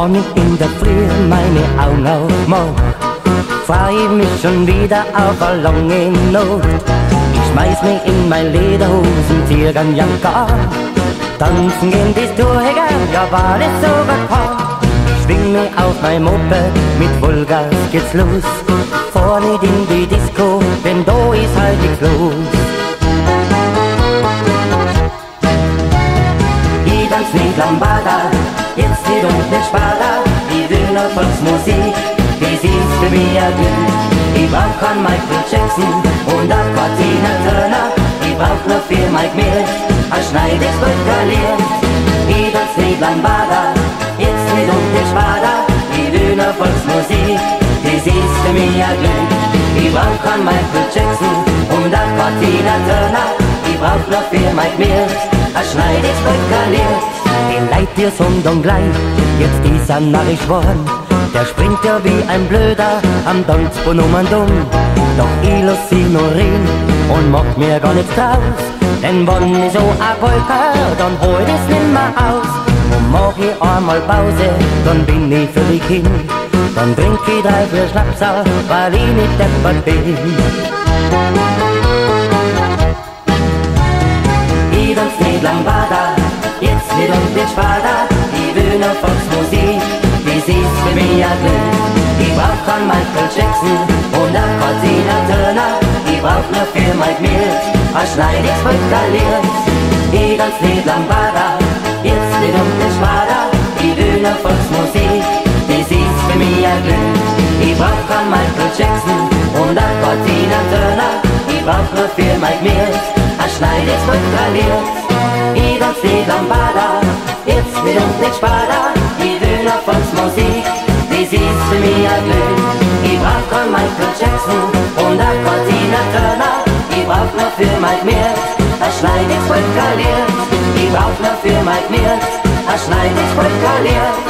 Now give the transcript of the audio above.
Morgen in der Früh meine Augen aufmach, freu ich mich schon wieder auf eine lange Nacht. Ich schmeiß mich in mein Lederhosen, an. Tanzen gehen die Tourheger, ja war das so gekommen. Schwing mich auf mein Moped, mit Vollgas geht's los. Vorne in die Disco, denn da ist halt nichts los. Wiener Volksmusik, die siehst mich ja gut. Ich brauch kein Michael Jackson und auch kein Tina Turner, ich brauch nur viel Mike Mills, ein schneidiges Böckalier. Ich tanz nicht Lambada, jetzt nicht und nicht Spada, die Wiener Volksmusik, die siehst mich ja gut. Ich brauch kein Michael Jackson und auch kein Tina Turner, ich brauch nur viel Mike Mills, ein schneidiges Böckalier. Die Leid dir sondern gleich, jetzt ist er narrisch worden. Der springt ja wie ein Blöder am Tanzboden um und um. Doch ich lass sie nur reden und mach mir gar nichts draus. Denn wenn ich so a Polka, dann hol ich's nimmer aus. Und mach ich einmal Pause, dann bin ich völlig hin. Dann trink ich drei, vier Schnapsal, weil ich nicht deppert bin. Siehst für mich ja Glück. Ich brauch kein Michael Jackson. Und auch kein Tina Turner, ich brauch nur für Mike Mills, ein schneidiges Völkerlied. Ich tanz nicht Lambada, jetzt nicht und nicht Spada, die Wiener Volksmusik, die siehst für mich ja Glück. Ich brauch kein Michael Jackson. Und auch kein Tina Turner, ich brauch nur für Mike Mills, ein schneidiges Völkerlied. Ich tanz nicht Lambada, jetzt nicht und nicht Spada, ein Glück. Ich brauch kein Michael Jackson und auch kein Tina Turner, ich brauch nur für Mike Mills, ein schneidiges Völkerlied. Ich brauch nur für Mike Mills, ein schneidiges Völkerlied.